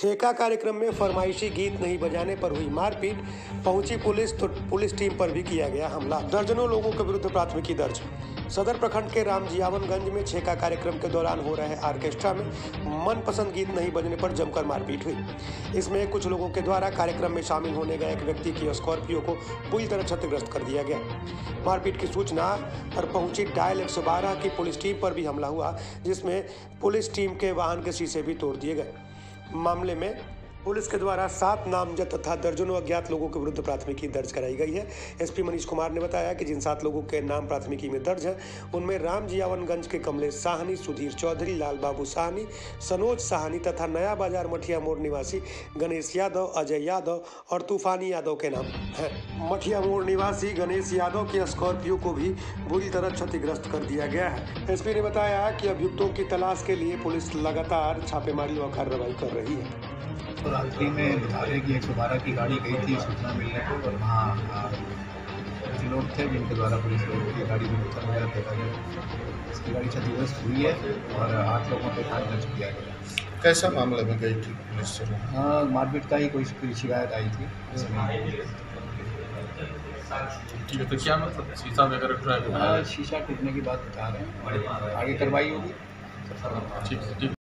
छेका कार्यक्रम में फरमाइशी गीत नहीं बजाने पर हुई मारपीट, पहुँची पुलिस तो पुलिस टीम पर भी किया गया हमला। दर्जनों लोगों के विरुद्ध प्राथमिकी दर्ज। सदर प्रखंड के रामजियावनगंज में छेका कार्यक्रम के दौरान हो रहे ऑर्केस्ट्रा में मनपसंद गीत नहीं बजने पर जमकर मारपीट हुई। इसमें कुछ लोगों के द्वारा कार्यक्रम में शामिल होने गए एक व्यक्ति की स्कॉर्पियो को पूरी तरह क्षतिग्रस्त कर दिया गया। मारपीट की सूचना पर पहुँची डायल 112 की पुलिस टीम पर भी हमला हुआ, जिसमें पुलिस टीम के वाहन के शीशे भी तोड़ दिए गए। मामले में पुलिस के द्वारा सात नामजद तथा दर्जनों अज्ञात लोगों के विरुद्ध प्राथमिकी दर्ज कराई गई है। एसपी मनीष कुमार ने बताया कि जिन सात लोगों के नाम प्राथमिकी में दर्ज हैं, उनमें राम जियावनगंज के कमलेश साहनी, सुधीर चौधरी लाल बाबू साहनी, सनोज साहनी तथा नया बाज़ार मठिया मोड़ निवासी गणेश यादव, अजय यादव और तूफानी यादव के नाम हैं। मठिया मोड़ निवासी गणेश यादव के स्कॉर्पियो को भी बुरी तरह क्षतिग्रस्त कर दिया गया है। एसपी ने बताया कि अभियुक्तों की तलाश के लिए पुलिस लगातार छापेमारी और कार्रवाई कर रही है। तो रात्रि में विधालय की एक सौ बारह की गाड़ी गई थी सूचना मिलने पर और वहाँ कुछ लोग थे जिनके द्वारा पुलिस लोगों की गाड़ी में पत्थर वगैरह फेंका गया। इसकी गाड़ी क्षतिग्रस्त हुई है और आठ लोगों पर थाना दर्ज किया गया। कैसा मामला में गई थी पुलिस से? हाँ मारपीट का ही कोई शिकायत आई थी। ठीक है तो क्या मतलब? शीशा वगैरह ट्राई हाँ, शीशा टूटने की बात बता रहे हैं। आगे कार्रवाई होगी। ठीक है।